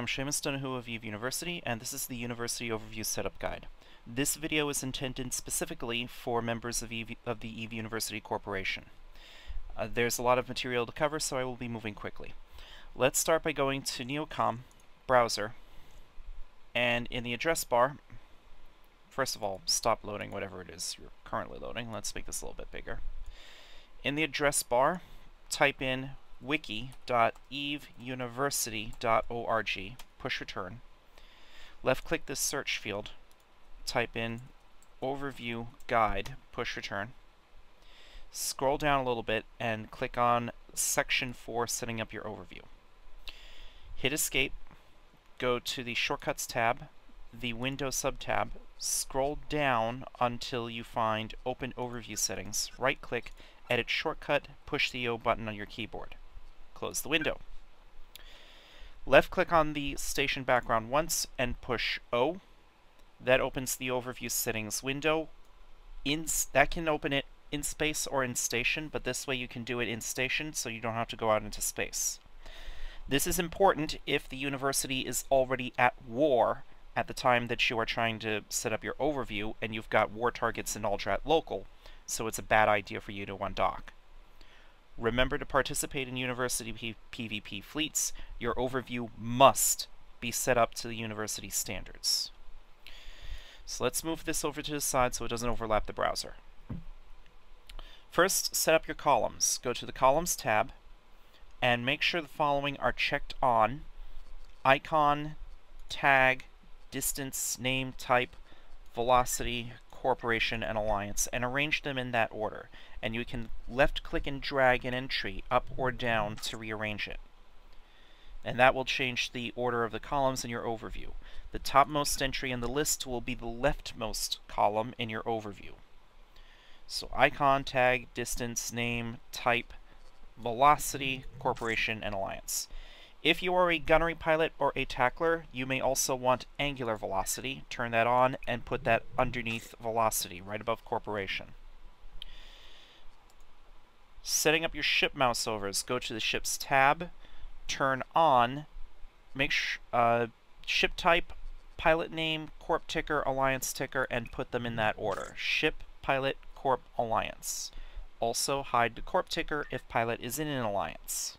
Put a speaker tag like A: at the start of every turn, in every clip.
A: Hello, I am Seamus Donohue of Eve University, and this is the University Overview Setup Guide. This video is intended specifically for members of, Eve, of the Eve University Corporation. Uh, there's a lot of material to cover, so I will be moving quickly. Let's start by going to Neocom, Browser, and in the address bar, first of all, stop loading whatever it is you're currently loading. Let's make this a little bit bigger. In the address bar, type in wiki.eveuniversity.org, push return. Left click this search field, type in overview guide, push return. Scroll down a little bit and click on section 4 setting up your overview. Hit escape, go to the shortcuts tab, the window subtab, scroll down until you find open overview settings, right click, edit shortcut, push the O button on your keyboard close the window. Left click on the station background once and push O. That opens the overview settings window. In that can open it in space or in station, but this way you can do it in station so you don't have to go out into space. This is important if the university is already at war at the time that you are trying to set up your overview and you've got war targets in Aldrat local, so it's a bad idea for you to undock. Remember to participate in university P PvP fleets. Your overview must be set up to the university standards. So let's move this over to the side so it doesn't overlap the browser. First, set up your columns. Go to the Columns tab, and make sure the following are checked on. Icon, tag, distance, name, type, velocity, corporation, and alliance, and arrange them in that order. And you can left click and drag an entry up or down to rearrange it. And that will change the order of the columns in your overview. The topmost entry in the list will be the leftmost column in your overview. So icon, tag, distance, name, type, velocity, corporation, and alliance. If you are a gunnery pilot or a tackler, you may also want angular velocity. Turn that on and put that underneath velocity, right above corporation. Setting up your ship mouse overs, go to the ship's tab, turn on, make uh, ship type, pilot name, corp ticker, alliance ticker, and put them in that order. Ship, pilot, corp, alliance. Also hide the corp ticker if pilot is in an alliance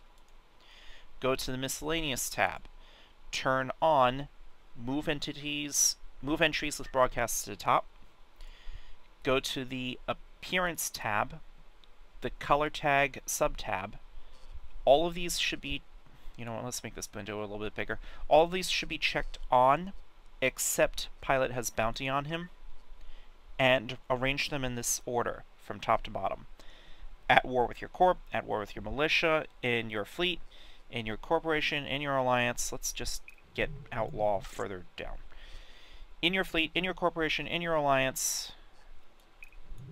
A: go to the miscellaneous tab, turn on move entities, move entries with broadcasts to the top, go to the appearance tab, the color tag subtab. All of these should be, you know, what, let's make this window a little bit bigger. All of these should be checked on, except pilot has bounty on him, and arrange them in this order from top to bottom. At war with your corp, at war with your militia, in your fleet, in your corporation, in your alliance. Let's just get outlaw further down. In your fleet, in your corporation, in your alliance.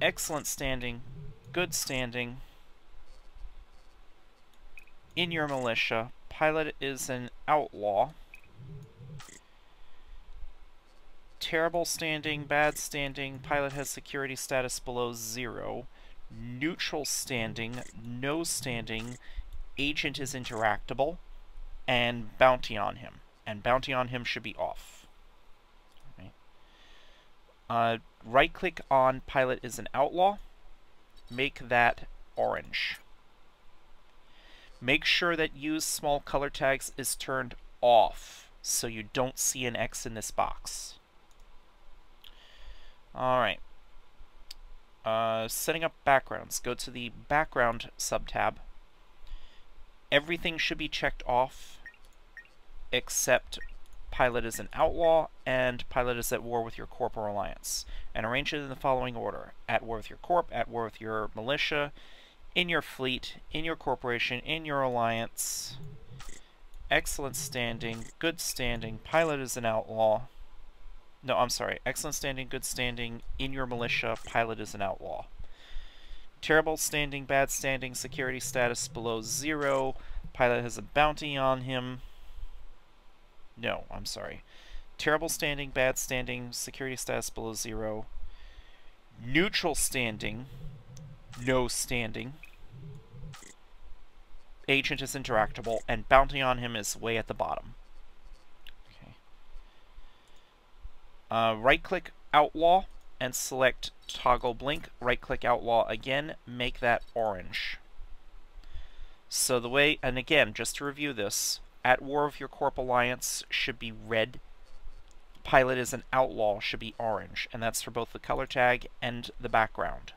A: Excellent standing, good standing. In your militia, pilot is an outlaw. Terrible standing, bad standing, pilot has security status below zero. Neutral standing, no standing, agent is interactable, and bounty on him. And bounty on him should be off. Uh, right click on pilot is an outlaw. Make that orange. Make sure that use small color tags is turned off so you don't see an X in this box. Alright. Uh, setting up backgrounds. Go to the background subtab everything should be checked off except pilot is an outlaw and pilot is at war with your corp or alliance. And arrange it in the following order. At war with your corp, at war with your militia, in your fleet, in your corporation, in your alliance. Excellent standing, good standing, pilot is an outlaw. No, I'm sorry. Excellent standing, good standing, in your militia, pilot is an outlaw. Terrible standing, bad standing, security status below zero. Pilot has a bounty on him. No, I'm sorry. Terrible standing, bad standing, security status below zero. Neutral standing, no standing. Agent is interactable, and bounty on him is way at the bottom. Okay. Uh, right click Outlaw and select Toggle Blink. Right-click Outlaw again, make that orange. So the way, and again, just to review this, at war with your Corp Alliance should be red. Pilot is an outlaw should be orange, and that's for both the color tag and the background.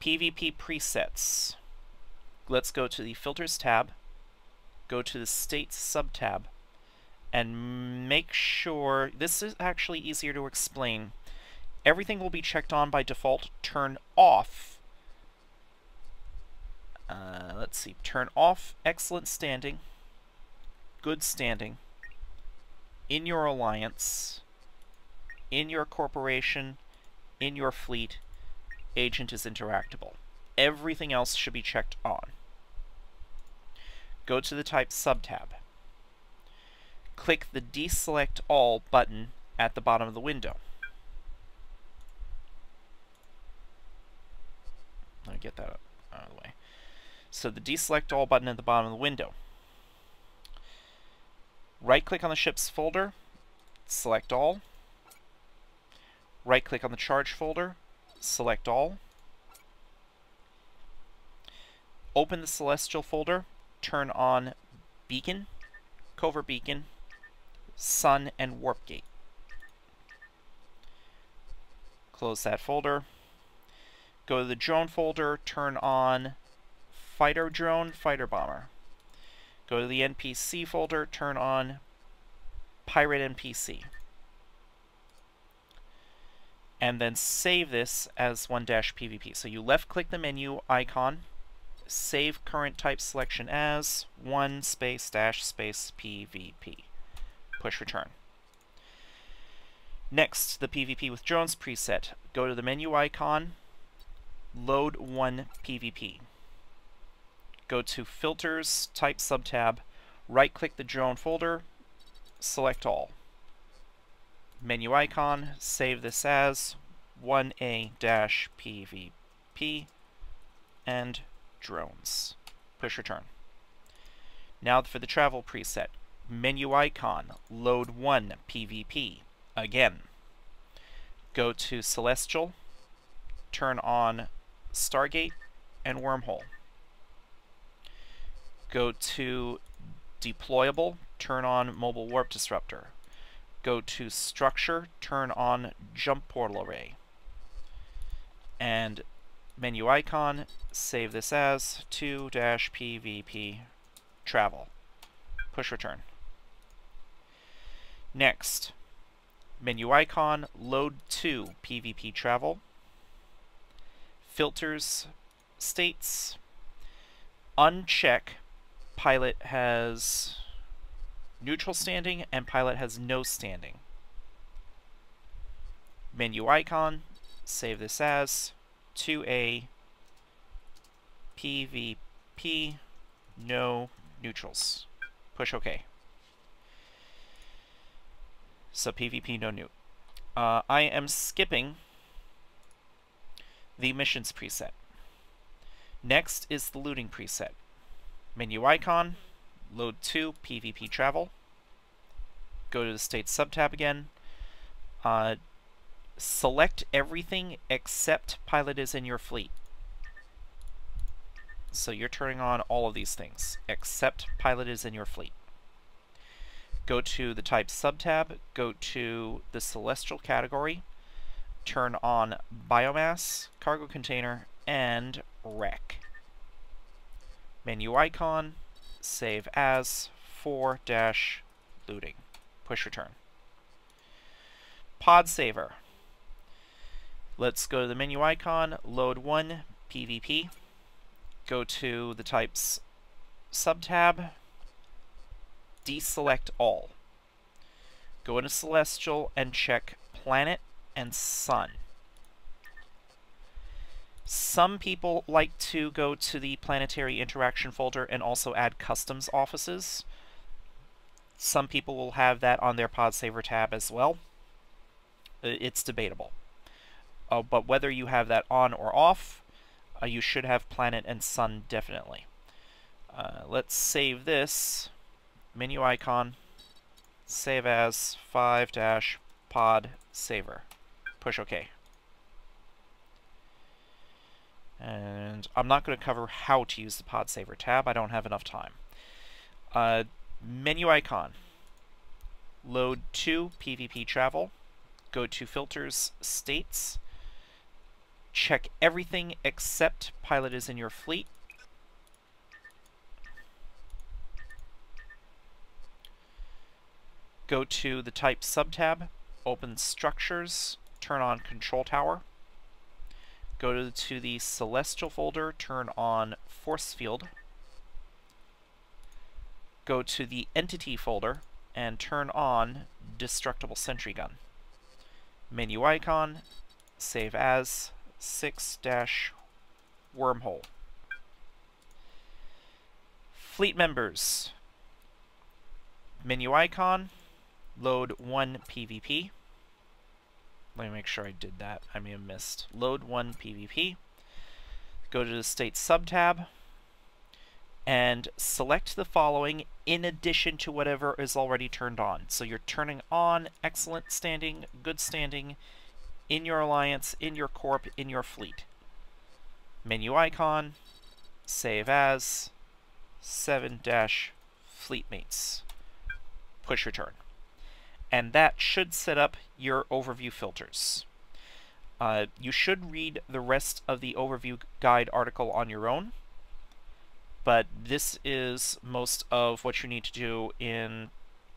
A: PvP presets. Let's go to the Filters tab, go to the States sub-tab, and make sure, this is actually easier to explain, everything will be checked on by default, turn off, uh, let's see, turn off excellent standing, good standing, in your alliance, in your corporation, in your fleet, agent is interactable. Everything else should be checked on. Go to the Type subtab. Click the Deselect All button at the bottom of the window. Let me get that out of the way. So the Deselect All button at the bottom of the window. Right-click on the ship's folder, select all. Right-click on the charge folder, select all. Open the Celestial folder, turn on Beacon, Covert Beacon, Sun, and Warp Gate. Close that folder. Go to the drone folder, turn on Fighter Drone, Fighter Bomber. Go to the NPC folder, turn on Pirate NPC and then save this as 1-PVP. So you left-click the menu icon, save current type selection as 1 space dash space PVP. Push return. Next, the PvP with drones preset. Go to the menu icon, load 1 PvP. Go to filters, type subtab, right-click the drone folder, select all menu icon, save this as 1A-PVP, and drones. Push return. Now for the travel preset. Menu icon, load 1 PvP. Again. Go to Celestial, turn on Stargate and Wormhole. Go to Deployable, turn on Mobile Warp Disruptor go to Structure, turn on Jump Portal Array. And menu icon, save this as 2-PVP travel. Push return. Next, menu icon, load to PvP travel. Filters, states, uncheck pilot has neutral standing, and pilot has no standing. Menu icon, save this as 2A PVP, no neutrals. Push OK. So PvP, no new. Uh, I am skipping the missions preset. Next is the looting preset. Menu icon, load to PvP travel, go to the state subtab again, uh, select everything except pilot is in your fleet. So you're turning on all of these things, except pilot is in your fleet. Go to the type subtab, go to the celestial category, turn on biomass, cargo container, and wreck. Menu icon, save as 4 dash looting. Push return. Pod saver. Let's go to the menu icon, load 1 PvP. Go to the types subtab, deselect all. Go into Celestial and check Planet and Sun. Some people like to go to the planetary interaction folder and also add customs offices. Some people will have that on their pod saver tab as well. It's debatable. Uh, but whether you have that on or off, uh, you should have planet and sun definitely. Uh, let's save this menu icon, save as 5 dash pod saver. Push OK. And I'm not going to cover how to use the pod saver tab. I don't have enough time. Uh, menu icon. Load to PvP travel. Go to filters, states. Check everything except pilot is in your fleet. Go to the type subtab, open structures, turn on control tower. Go to, the celestial folder, turn on force field. Go to the entity folder and turn on destructible sentry gun. Menu icon, save as, 6 dash wormhole. Fleet members. Menu icon, load one PvP. Let me make sure I did that. I may have missed. Load one PvP. Go to the state subtab and select the following in addition to whatever is already turned on. So you're turning on excellent standing, good standing in your alliance, in your corp, in your fleet. Menu icon, save as, 7 dash fleetmates. Push return and that should set up your overview filters. Uh, you should read the rest of the overview guide article on your own, but this is most of what you need to do in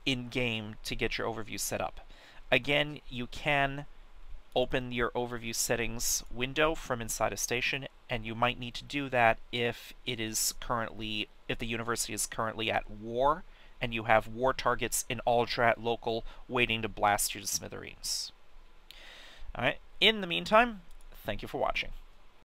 A: in-game to get your overview set up. Again, you can open your overview settings window from inside a station, and you might need to do that if it is currently, if the university is currently at war and you have war targets in Aldrat local waiting to blast you to smithereens. Alright, in the meantime, thank you for watching.